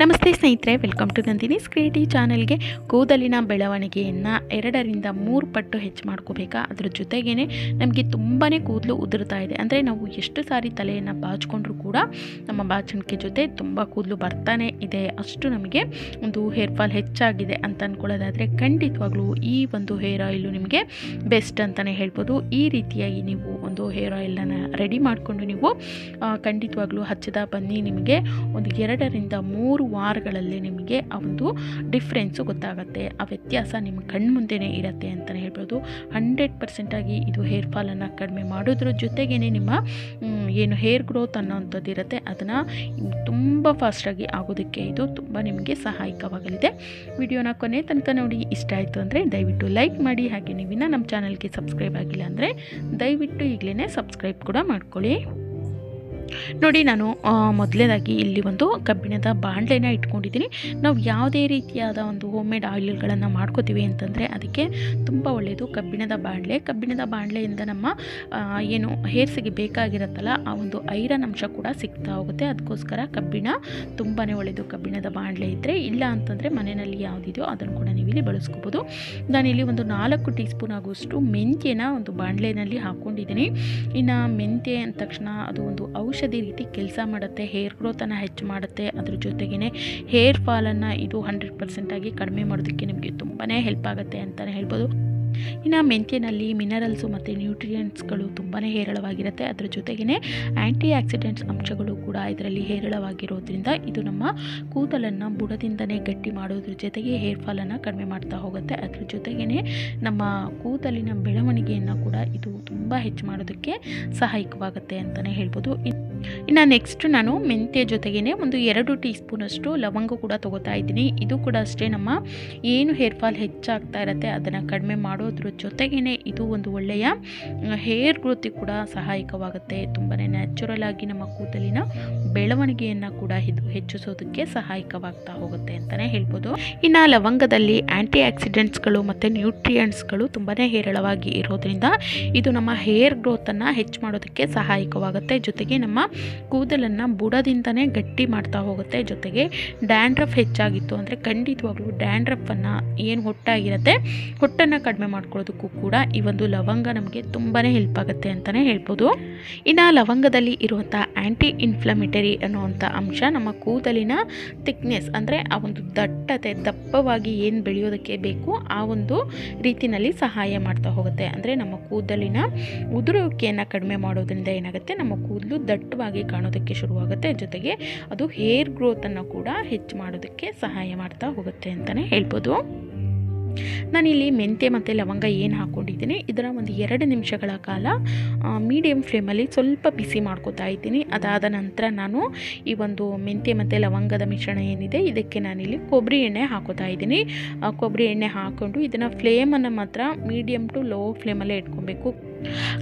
ನಮಸ್ತೆ ಸ್ನೇಹಿತರೆ welcome to Nandini creative ಚಾನಲ್ಗೆ ಕೂದಲಿನ ಬೆಳವಣಿಗೆಯನ್ನು ಎರಡರಿಂದ ಮೂರು ಪಟ್ಟು ಹೆಚ್ಚು ಮಾಡ್ಕೋಬೇಕಾ? ಅದ್ರ ಜೊತೆಗೇ ನಮಗೆ ತುಂಬಾ ಕೂದಲು ಉದುರ್ತಾ ಇದೆ. ಅಂದರೆ ನಾವು ಎಷ್ಟು ಸಾರಿ ತಲೆಯನ್ನು ಬಾಚ್ಕೊಂಡ್ರೂ ಕೂಡ ನಮ್ಮ ಬಾಚಣಿಕೆ ಜೊತೆ ತುಂಬ ಕೂದಲು ಬರ್ತಾನೆ ಇದೆ. ಅಷ್ಟು ನಮಗೆ ಒಂದು ಹೇರ್ ಫಾಲ್ ಹೆಚ್ಚಾಗಿದೆ ಅಂತ ಅಂದ್ಕೊಳ್ಳೋದಾದರೆ ಖಂಡಿತವಾಗ್ಲೂ ಈ ಒಂದು ಹೇರ್ ಆಯಿಲು ನಿಮಗೆ ಬೆಸ್ಟ್ ಅಂತಲೇ ಹೇಳ್ಬೋದು. ಈ ರೀತಿಯಾಗಿ ನೀವು ಒಂದು ಹೇರ್ ಆಯಿಲನ್ನು ರೆಡಿ ಮಾಡಿಕೊಂಡು ನೀವು ಖಂಡಿತವಾಗ್ಲೂ ಹಚ್ಚದ ಬನ್ನಿ. ನಿಮಗೆ ಒಂದು ಎರಡರಿಂದ ಮೂರು ವಾರಗಳಲ್ಲಿ ನಿಮಗೆ ಒಂದು ಡಿಫ್ರೆನ್ಸು ಗೊತ್ತಾಗುತ್ತೆ. ಆ ವ್ಯತ್ಯಾಸ ನಿಮ್ಮ ಕಣ್ಮುಂದೆನೇ ಇರುತ್ತೆ ಅಂತಲೇ ಹೇಳ್ಬೋದು. ಹಂಡ್ರೆಡ್ ಪರ್ಸೆಂಟಾಗಿ ಇದು ಹೇರ್ ಫಾಲನ್ನು ಕಡಿಮೆ ಮಾಡೋದ್ರ ಜೊತೆಗೇ ನಿಮ್ಮ ಏನು ಹೇರ್ ಗ್ರೋತ್ ಅನ್ನೋವಂಥದ್ದು ಇರುತ್ತೆ. ಅದನ್ನು ತುಂಬ ಫಾಸ್ಟಾಗಿ ಆಗೋದಕ್ಕೆ ಇದು ತುಂಬ ನಿಮಗೆ ಸಹಾಯಕವಾಗಲಿದೆ. ವಿಡಿಯೋನ ಕೊನೆ ತನಕ ನೋಡಿ ಇಷ್ಟ ಆಯಿತು ಅಂದರೆ ದಯವಿಟ್ಟು ಲೈಕ್ ಮಾಡಿ. ಹಾಗೆ ನೀವಿನ್ನ ನಮ್ಮ ಚಾನಲ್ಗೆ ಸಬ್ಸ್ಕ್ರೈಬ್ ಆಗಿಲ್ಲ ಅಂದರೆ ದಯವಿಟ್ಟು ಈಗಲೇ ಸಬ್ಸ್ಕ್ರೈಬ್ ಕೂಡ ಮಾಡ್ಕೊಳ್ಳಿ. ನೋಡಿ ನಾನು ಮೊದಲನೇದಾಗಿ ಇಲ್ಲಿ ಒಂದು ಕಬ್ಬಿಣದ ಬಾಣಲೆನ ಇಟ್ಕೊಂಡಿದ್ದೀನಿ. ನಾವು ಯಾವುದೇ ರೀತಿಯಾದ ಒಂದು ಹೋಮ್ ಮೇಡ್ ಆಯಿಲ್ಗಳನ್ನು ಮಾಡ್ಕೋತೀವಿ ಅಂತಂದರೆ ಅದಕ್ಕೆ ತುಂಬ ಒಳ್ಳೆಯದು ಕಬ್ಬಿಣದ ಬಾಣಲೆ ಕಬ್ಬಿಣದ ಬಾಣಲೆಯಿಂದ ನಮ್ಮ ಏನು ಹೇರ್ಸಿಗೆ ಬೇಕಾಗಿರುತ್ತಲ್ಲ, ಆ ಒಂದು ಐರನ್ ಅಂಶ ಕೂಡ ಸಿಗ್ತಾ ಹೋಗುತ್ತೆ. ಅದಕ್ಕೋಸ್ಕರ ಕಬ್ಬಿಣ ತುಂಬಾ ಒಳ್ಳೆಯದು ಕಬ್ಬಿಣದ ಬಾಣಲೆ ಇದ್ದರೆ ಇಲ್ಲ ಅಂತಂದರೆ ಮನೆಯಲ್ಲಿ ಯಾವುದಿದೆಯೋ ಅದನ್ನು ಕೂಡ ನೀವು ಇಲ್ಲಿ ಬಳಸ್ಕೋಬೋದು. ನಾನಿಲ್ಲಿ ಒಂದು ನಾಲ್ಕು ಟೀ ಸ್ಪೂನ್ ಆಗುವಷ್ಟು ಮೆಂತ್ಯನ ಒಂದು ಬಾಣಲೆನಲ್ಲಿ ಹಾಕ್ಕೊಂಡಿದ್ದೀನಿ ಇನ್ನು ಮೆಂತ್ಯ ಅಂದ ತಕ್ಷಣ ಅದು ಒಂದು ರೀತಿ ಕೆಲಸ ಮಾಡುತ್ತೆ ಹೇರ್ ಗ್ರೋತನ್ನು ಹೆಚ್ಚು ಮಾಡುತ್ತೆ. ಅದ್ರ ಜೊತೆಗೇ ಹೇರ್ ಫಾಲನ್ನು ಇದು ಹಂಡ್ರೆಡ್ ಪರ್ಸೆಂಟಾಗಿ ಕಡಿಮೆ ಮಾಡೋದಕ್ಕೆ ನಿಮಗೆ ತುಂಬಾ ಹೆಲ್ಪ್ ಆಗುತ್ತೆ ಅಂತಲೇ ಹೇಳ್ಬೋದು. ಇನ್ನು ಮೆಂತ್ಯನಲ್ಲಿ ಮಿನರಲ್ಸು ಮತ್ತು ನ್ಯೂಟ್ರಿಯೆಂಟ್ಸ್ಗಳು ತುಂಬಾ ಹೇರಳವಾಗಿರುತ್ತೆ. ಅದರ ಜೊತೆಗೇ ಆ್ಯಂಟಿ ಆಕ್ಸಿಡೆಂಟ್ಸ್ ಅಂಶಗಳು ಕೂಡ ಇದರಲ್ಲಿ ಹೇರಳವಾಗಿರೋದ್ರಿಂದ ಇದು ನಮ್ಮ ಕೂದಲನ್ನು ಬುಡದಿಂದನೇ ಗಟ್ಟಿ ಮಾಡೋದ್ರ ಜೊತೆಗೆ ಹೇರ್ ಫಾಲನ್ನು ಕಡಿಮೆ ಮಾಡ್ತಾ ಹೋಗುತ್ತೆ. ಅದ್ರ ಜೊತೆಗೇ ನಮ್ಮ ಕೂದಲಿನ ಬೆಳವಣಿಗೆಯನ್ನು ಕೂಡ ಇದು ತುಂಬ ಹೆಚ್ಚು ಮಾಡೋದಕ್ಕೆ ಸಹಾಯಕವಾಗುತ್ತೆ ಅಂತಲೇ ಹೇಳ್ಬೋದು. ಇನ್- ಇನ್ನು ನೆಕ್ಸ್ಟ್ ನಾನು ಮೆಂತ್ಯ ಜೊತೆಗೇ ಒಂದು ಎರಡು ಟೀ ಸ್ಪೂನಷ್ಟು ಲವಂಗ ಕೂಡ ತೊಗೋತಾ ಇದ್ದೀನಿ. ಇದು ಕೂಡ ಅಷ್ಟೇ ನಮ್ಮ ಏನು ಹೇರ್ ಫಾಲ್ ಹೆಚ್ಚಾಗ್ತಾ ಇರುತ್ತೆ ಅದನ್ನು ಕಡಿಮೆ ಮಾಡೋದ್ರ ಜೊತೆಗೇ ಇದು ಒಂದು ಒಳ್ಳೆಯ ಹೇರ್ ಗ್ರೋತಿಗೆ ಕೂಡ ಸಹಾಯಕವಾಗುತ್ತೆ. ತುಂಬಾ ನ್ಯಾಚುರಲ್ ಆಗಿ ನಮ್ಮ ಕೂದಲಿನ ಬೆಳವಣಿಗೆಯನ್ನು ಕೂಡ ಇದು ಹೆಚ್ಚಿಸೋದಕ್ಕೆ ಸಹಾಯಕವಾಗ್ತಾ ಹೋಗುತ್ತೆ ಅಂತಲೇ ಹೇಳ್ಬೋದು. ಇನ್ನು ಲವಂಗದಲ್ಲಿ ಆ್ಯಂಟಿ ಆಕ್ಸಿಡೆಂಟ್ಸ್ಗಳು ಮತ್ತು ನ್ಯೂಟ್ರಿಯೆಂಟ್ಸ್ಗಳು ತುಂಬಾ ಹೇರಳವಾಗಿ ಇರೋದ್ರಿಂದ ಇದು ನಮ್ಮ ಹೇರ್ ಗ್ರೋತನ್ನು ಹೆಚ್ಚು ಮಾಡೋದಕ್ಕೆ ಸಹಾಯಕವಾಗುತ್ತೆ. ಜೊತೆಗೆ ನಮ್ಮ ಕೂದಲನ್ನು ಬುಡದಿಂದನೇ ಗಟ್ಟಿ ಮಾಡ್ತಾ ಹೋಗುತ್ತೆ. ಜೊತೆಗೆ ಡ್ಯಾಂಡ್ರಫ್ ಹೆಚ್ಚಾಗಿತ್ತು ಅಂದರೆ ಖಂಡಿತವಾಗ್ಲೂ ಡ್ಯಾಂಡ್ರಫನ್ನು ಏನು ಹೊಟ್ಟಾಗಿರುತ್ತೆ, ಹೊಟ್ಟನ್ನು ಕಡಿಮೆ ಮಾಡ್ಕೊಳ್ಳೋದಕ್ಕೂ ಕೂಡ ಈ ಒಂದು ಲವಂಗ ನಮಗೆ ತುಂಬಾ ಹೆಲ್ಪ್ ಆಗುತ್ತೆ ಅಂತಲೇ ಹೇಳ್ಬೋದು. ಇನ್ನು ಲವಂಗದಲ್ಲಿ ಇರುವಂಥ ಆ್ಯಂಟಿ ಇನ್ಫ್ಲಮೇಟರಿ ಅನ್ನುವಂಥ ಅಂಶ ನಮ್ಮ ಕೂದಲಿನ ಥಿಕ್ನೆಸ್ ಅಂದರೆ ಆ ಒಂದು ದಟ್ಟತೆ, ದಪ್ಪವಾಗಿ ಏನು ಬೆಳೆಯೋದಕ್ಕೆ ಬೇಕು ಆ ಒಂದು ರೀತಿಯಲ್ಲಿ ಸಹಾಯ ಮಾಡ್ತಾ ಹೋಗುತ್ತೆ. ಅಂದರೆ ನಮ್ಮ ಕೂದಲಿನ ಉದುರುವಿಕೆಯನ್ನು ಕಡಿಮೆ ಮಾಡೋದ್ರಿಂದ ಏನಾಗುತ್ತೆ? ನಮ್ಮ ಕೂದಲು ದಟ್ಟವಾಗಿ ಕಾಣೋದಕ್ಕೆ ಶುರುವಾಗುತ್ತೆ. ಜೊತೆಗೆ ಅದು ಹೇರ್ ಗ್ರೋತನ್ನು ಕೂಡ ಹೆಚ್ಚು ಮಾಡೋದಕ್ಕೆ ಸಹಾಯ ಮಾಡ್ತಾ ಹೋಗುತ್ತೆ ಅಂತಲೇ ಹೇಳ್ಬೋದು. ನಾನಿಲ್ಲಿ ಮೆಂತ್ಯ ಮತ್ತು ಲವಂಗ ಏನು ಹಾಕ್ಕೊಂಡಿದ್ದೀನಿ ಇದರ ಒಂದು ಎರಡು ನಿಮಿಷಗಳ ಕಾಲ ಮೀಡಿಯಮ್ ಫ್ಲೇಮಲ್ಲಿ ಸ್ವಲ್ಪ ಬಿಸಿ ಮಾಡ್ಕೋತಾ ಇದ್ದೀನಿ. ಅದಾದ ನಂತರ ನಾನು ಈ ಒಂದು ಮೆಂತ್ಯ ಮತ್ತು ಲವಂಗದ ಮಿಶ್ರಣ ಏನಿದೆ, ಇದಕ್ಕೆ ನಾನಿಲ್ಲಿ ಕೊಬ್ಬರಿ ಎಣ್ಣೆ ಹಾಕೋತಾ ಇದ್ದೀನಿ. ಕೊಬ್ಬರಿ ಎಣ್ಣೆ ಹಾಕ್ಕೊಂಡು ಇದನ್ನು ಫ್ಲೇಮನ್ನು ಮಾತ್ರ ಮೀಡಿಯಮ್ ಟು ಲೋ ಫ್ಲೇಮಲ್ಲೇ ಇಟ್ಕೊಬೇಕು.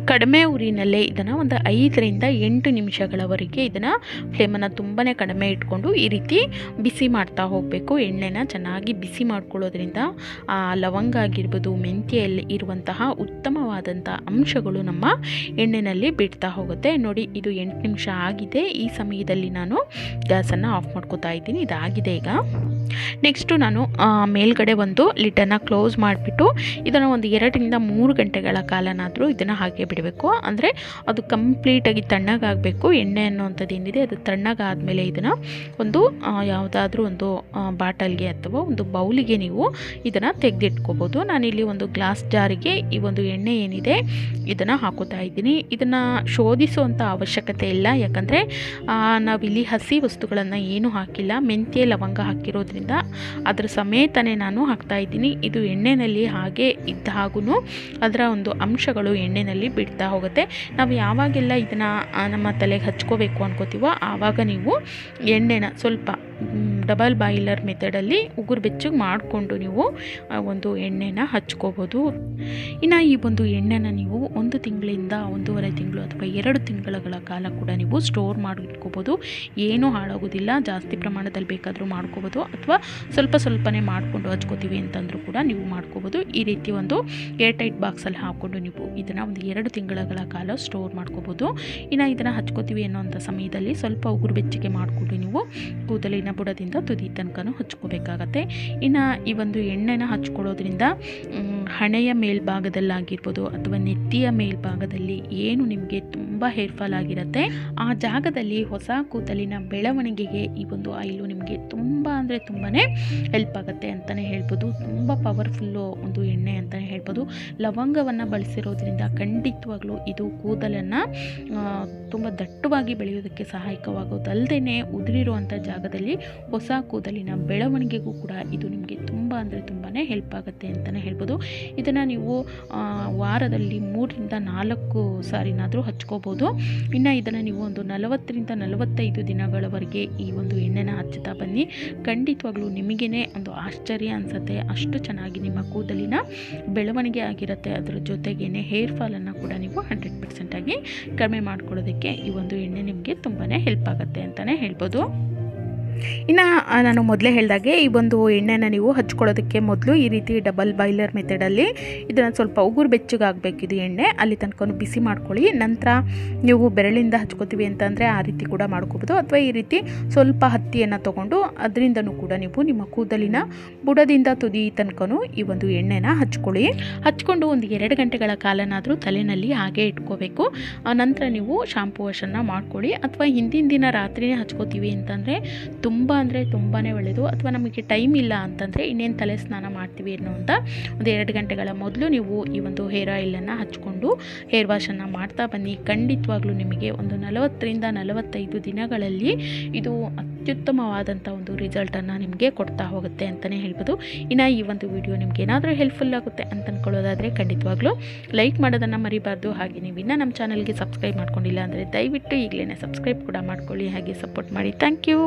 ಕಡಿಮೆ ಉರಿನಲ್ಲೇ ಇದನ್ನು ಒಂದು ಐದರಿಂದ ಎಂಟು ನಿಮಿಷಗಳವರೆಗೆ ಇದನ್ನು ಫ್ಲೇಮನ್ನು ತುಂಬಾ ಕಡಿಮೆ ಇಟ್ಕೊಂಡು ಈ ರೀತಿ ಬಿಸಿ ಮಾಡ್ತಾ ಹೋಗಬೇಕು. ಎಣ್ಣೆನ ಚೆನ್ನಾಗಿ ಬಿಸಿ ಮಾಡ್ಕೊಳ್ಳೋದ್ರಿಂದ ಲವಂಗ ಆಗಿರ್ಬೋದು ಮೆಂತ್ಯೆಯಲ್ಲಿ ಇರುವಂತಹ ಉತ್ತಮವಾದಂಥ ಅಂಶಗಳು ನಮ್ಮ ಎಣ್ಣೆನಲ್ಲಿ ಬಿಡ್ತಾ ಹೋಗುತ್ತೆ. ನೋಡಿ, ಇದು ಎಂಟು ನಿಮಿಷ ಆಗಿದೆ. ಈ ಸಮಯದಲ್ಲಿ ನಾನು ಗ್ಯಾಸನ್ನು ಆಫ್ ಮಾಡ್ಕೋತಾ ಇದ್ದೀನಿ. ಇದಾಗಿದೆ ಈಗ. ನೆಕ್ಸ್ಟು ನಾನು ಮೇಲ್ಗಡೆ ಒಂದು ಲಿಟನ್ನು ಕ್ಲೋಸ್ ಮಾಡಿಬಿಟ್ಟು, ಇದನ್ನು ಒಂದು ಎರಡರಿಂದ ಮೂರು ಗಂಟೆಗಳ ಕಾಲನಾದರೂ ಇದನ್ನು ಹಾಗೆ ಬಿಡಬೇಕು. ಅಂದರೆ ಅದು ಕಂಪ್ಲೀಟಾಗಿ ತಣ್ಣಗಾಗಬೇಕು, ಎಣ್ಣೆ ಅನ್ನೋವಂಥದ್ದು ಏನಿದೆ, ಅದು ತಣ್ಣಗಾದಮೇಲೆ ಇದನ್ನು ಒಂದು ಯಾವುದಾದ್ರೂ ಒಂದು ಬಾಟಲ್ಗೆ ಅಥವಾ ಒಂದು ಬೌಲಿಗೆ ನೀವು ಇದನ್ನು ತೆಗೆದಿಟ್ಕೋಬೋದು. ನಾನಿಲ್ಲಿ ಒಂದು ಗ್ಲಾಸ್ ಜಾರಿಗೆ ಈ ಒಂದು ಎಣ್ಣೆ ಏನಿದೆ, ಇದನ್ನು ಹಾಕೋತಾ ಇದ್ದೀನಿ. ಇದನ್ನು ಶೋಧಿಸುವಂಥ ಅವಶ್ಯಕತೆ ಇಲ್ಲ. ಯಾಕಂದರೆ ನಾವಿಲ್ಲಿ ಹಸಿ ವಸ್ತುಗಳನ್ನು ಏನೂ ಹಾಕಿಲ್ಲ. ಮೆಂತ್ಯ, ಲವಂಗ ಹಾಕಿರೋದ್ರಿಂದ ಅದರ ಸಮೇತನೇ ನಾನು ಹಾಕ್ತಾ ಇದ್ದೀನಿ. ಇದು ಎಣ್ಣೆಯಲ್ಲಿ ಹಾಗೆ ಇದ್ದ ಹಾಗೂ ಅದರ ಒಂದು ಅಂಶಗಳು ಎಣ್ಣೆಯಲ್ಲಿ ಬಿಡ್ತಾ ಹೋಗುತ್ತೆ. ನಾವು ಯಾವಾಗೆಲ್ಲ ಇದನ್ನು ನಮ್ಮ ತಲೆಗೆ ಹಚ್ಕೋಬೇಕು ಅನ್ಕೋತೀವೋ ಆವಾಗ ನೀವು ಎಣ್ಣೆನ ಸ್ವಲ್ಪ ಡಬಲ್ ಬಾಯ್ಲರ್ ಮೆಥಡಲ್ಲಿ ಉಗುರು ಬೆಚ್ಚಗೆ ಮಾಡಿಕೊಂಡು ನೀವು ಒಂದು ಎಣ್ಣೆನ ಹಚ್ಕೋಬೋದು. ಇನ್ನು ಈ ಒಂದು ಎಣ್ಣೆನ ನೀವು ಒಂದು ತಿಂಗಳಿಂದ ಒಂದೂವರೆ ತಿಂಗಳು ಅಥವಾ ಎರಡು ತಿಂಗಳ ಕಾಲ ಕೂಡ ನೀವು ಸ್ಟೋರ್ ಮಾಡಿಟ್ಕೋಬೋದು. ಏನೂ ಹಾಳಾಗೋದಿಲ್ಲ, ಜಾಸ್ತಿ ಪ್ರಮಾಣದಲ್ಲಿ ಬೇಕಾದರೂ ಮಾಡ್ಕೋಬೋದು, ಅಥವಾ ಸ್ವಲ್ಪ ಸ್ವಲ್ಪನೇ ಮಾಡಿಕೊಂಡು ಹಚ್ಕೋತೀವಿ ಅಂತಂದರೂ ಕೂಡ ನೀವು ಮಾಡ್ಕೋಬೋದು. ಈ ರೀತಿ ಒಂದು ಏರ್ ಟೈಟ್ ಬಾಕ್ಸಲ್ಲಿ ಹಾಕ್ಕೊಂಡು ನೀವು ಇದನ್ನು ಒಂದು ಎರಡು ತಿಂಗಳ ಕಾಲ ಸ್ಟೋರ್ ಮಾಡ್ಕೋಬೋದು. ಇನ್ನು ಇದನ್ನು ಹಚ್ಕೋತೀವಿ ಅನ್ನೋಂಥ ಸಮಯದಲ್ಲಿ ಸ್ವಲ್ಪ ಉಗುರು ಬೆಚ್ಚಗೆ ಮಾಡಿಕೊಂಡು ನೀವು ಕೂದಲಿನ ಬುಡದಿಂದ ತುದಿ ತನಕನೂ ಹಚ್ಕೋಬೇಕಾಗತ್ತೆ. ಇನ್ನು ಈ ಒಂದು ಎಣ್ಣೆನ ಹಚ್ಕೊಳ್ಳೋದ್ರಿಂದ ಹಣೆಯ ಮೇಲ್ಭಾಗದಲ್ಲಾಗಿರ್ಬೋದು ಅಥವಾ ನೆತ್ತಿಯ ಮೇಲ್ಭಾಗದಲ್ಲಿ ಏನು ನಿಮಗೆ ತುಂಬ ಹೇರ್ ಫಾಲ್ ಆಗಿರುತ್ತೆ, ಆ ಜಾಗದಲ್ಲಿ ಹೊಸ ಕೂದಲಿನ ಬೆಳವಣಿಗೆಗೆ ಈ ಒಂದು ಆಯಿಲು ನಿಮಗೆ ತುಂಬ ಅಂದರೆ ತುಂಬಾ ಹೆಲ್ಪ್ ಆಗುತ್ತೆ ಅಂತಲೇ ಹೇಳ್ಬೋದು. ತುಂಬ ಪವರ್ಫುಲ್ಲು ಒಂದು ಎಣ್ಣೆ ಅಂತಲೇ ಹೇಳ್ಬೋದು. ಲವಂಗವನ್ನು ಬಳಸಿರೋದ್ರಿಂದ ಖಂಡಿತವಾಗ್ಲೂ ಇದು ಕೂದಲನ್ನು ತುಂಬ ದಟ್ಟವಾಗಿ ಬೆಳೆಯೋದಕ್ಕೆ ಸಹಾಯಕವಾಗೋದಲ್ಲದೆ ಉದುರಿರುವಂಥ ಜಾಗದಲ್ಲಿ ಹೊಸ ಕೂದಲಿನ ಬೆಳವಣಿಗೆಗೂ ಕೂಡ ಇದು ನಿಮಗೆ ತುಂಬ ಅಂದರೆ ತುಂಬಾ ಹೆಲ್ಪ್ ಆಗುತ್ತೆ ಅಂತಲೇ ಹೇಳ್ಬೋದು. ಇದನ್ನು ನೀವು ವಾರದಲ್ಲಿ ಮೂರರಿಂದ ನಾಲ್ಕು ಸಾರಿನಾದರೂ ಹಚ್ಕೋಬೋದು. ಇನ್ನು ಇದನ್ನು ನೀವು ಒಂದು ನಲವತ್ತರಿಂದ ನಲವತ್ತೈದು ದಿನಗಳವರೆಗೆ ಈ ಒಂದು ಎಣ್ಣೆನ ಹಚ್ಚುತ್ತಾ ಬನ್ನಿ. ಖಂಡಿತವಾಗ್ಲೂ ನಿಮಗೇ ಒಂದು ಆಶ್ಚರ್ಯ ಅನಿಸುತ್ತೆ. ಅಷ್ಟು ಚೆನ್ನಾಗಿ ನಿಮ್ಮ ಕೂದಲಿನ ಬೆಳವಣಿಗೆ ಆಗಿರುತ್ತೆ. ಅದರ ಜೊತೆಗೇ ಹೇರ್ ಫಾಲನ್ನು ಕೂಡ ನೀವು ಹಂಡ್ರೆಡ್ ಪರ್ಸೆಂಟಾಗಿ ಕಡಿಮೆ ಮಾಡ್ಕೊಳ್ಳೋದಕ್ಕೆ ಈ ಒಂದು ಎಣ್ಣೆ ನಿಮಗೆ ತುಂಬಾ ಹೆಲ್ಪ್ ಆಗುತ್ತೆ ಅಂತಲೇ ಹೇಳ್ಬೋದು. ಇನ್ನು ನಾನು ಮೊದಲೇ ಹೇಳಿದಾಗೆ ಈ ಒಂದು ಎಣ್ಣೆನ ನೀವು ಹಚ್ಕೊಳ್ಳೋದಕ್ಕೆ ಮೊದಲು ಈ ರೀತಿ ಡಬಲ್ ಬಾಯ್ಲರ್ ಮೆಥಡಲ್ಲಿ ಇದನ್ನು ಸ್ವಲ್ಪ ಉಗುರು ಇದು ಎಣ್ಣೆ. ಅಲ್ಲಿ ತನಕ ಬಿಸಿ ಮಾಡ್ಕೊಳ್ಳಿ. ನಂತರ ನೀವು ಬೆರಳಿಂದ ಹಚ್ಕೋತೀವಿ ಅಂತಂದರೆ ಆ ರೀತಿ ಕೂಡ ಮಾಡ್ಕೋಬೋದು. ಅಥವಾ ಈ ರೀತಿ ಸ್ವಲ್ಪ ಹತ್ತಿಯನ್ನು ತೊಗೊಂಡು ಅದರಿಂದನೂ ಕೂಡ ನೀವು ನಿಮ್ಮ ಕೂದಲಿನ ಬುಡದಿಂದ ತುದಿ ತನಕನೂ ಈ ಒಂದು ಎಣ್ಣೆನ ಹಚ್ಕೊಳ್ಳಿ. ಹಚ್ಕೊಂಡು ಒಂದು ಎರಡು ಗಂಟೆಗಳ ಕಾಲನಾದರೂ ತಲೆಯಲ್ಲಿ ಹಾಗೆ ಇಟ್ಕೋಬೇಕು. ನಂತರ ನೀವು ಶಾಂಪು ವಾಶನ್ನು ಮಾಡ್ಕೊಳ್ಳಿ. ಅಥವಾ ಹಿಂದಿನ ದಿನ ರಾತ್ರಿನೇ ಹಚ್ಕೋತೀವಿ ಅಂತಂದರೆ ತುಂಬ ಅಂದರೆ ತುಂಬಾ ಒಳ್ಳೆಯದು ಅಥವಾ ನಮಗೆ ಟೈಮ್ ಇಲ್ಲ ಅಂತಂದರೆ ಇನ್ನೇನು ತಲೆ ಸ್ನಾನ ಮಾಡ್ತೀವಿ ಅನ್ನೋ ಒಂದು ಎರಡು ಗಂಟೆಗಳ ಮೊದಲು ನೀವು ಈ ಒಂದು ಹೇರ್ ಆಯಿಲನ್ನು ಹಚ್ಕೊಂಡು ಹೇರ್ ವಾಶನ್ನು ಮಾಡ್ತಾ ಬನ್ನಿ. ಖಂಡಿತವಾಗ್ಲೂ ನಿಮಗೆ ಒಂದು ನಲವತ್ತರಿಂದ ನಲವತ್ತೈದು ದಿನಗಳಲ್ಲಿ ಇದು ಅತ್ಯುತ್ತಮವಾದಂಥ ಒಂದು ರಿಸಲ್ಟನ್ನು ನಿಮಗೆ ಕೊಡ್ತಾ ಹೋಗುತ್ತೆ ಅಂತಲೇ ಹೇಳ್ಬೋದು. ಇನ್ನು ಈ ಒಂದು ವಿಡಿಯೋ ನಿಮ್ಗೆ ಏನಾದರೂ ಹೆಲ್ಪ್ಫುಲ್ ಆಗುತ್ತೆ ಅಂತ ಅಂದ್ಕೊಳ್ಳೋದಾದರೆ ಖಂಡಿತವಾಗ್ಲೂ ಲೈಕ್ ಮಾಡೋದನ್ನು ಮರಿಬಾರ್ದು. ಹಾಗೆ ನೀವು ಇನ್ನೂ ನಮ್ಮ ಚಾನಲ್ಗೆ ಸಬ್ಸ್ಕ್ರೈಬ್ ಮಾಡ್ಕೊಂಡಿಲ್ಲ ಅಂದರೆ ದಯವಿಟ್ಟು ಈಗಲೇ ಸಬ್ಸ್ಕ್ರೈಬ್ ಕೂಡ ಮಾಡ್ಕೊಳ್ಳಿ. ಹಾಗೆ ಸಪೋರ್ಟ್ ಮಾಡಿ. Thank you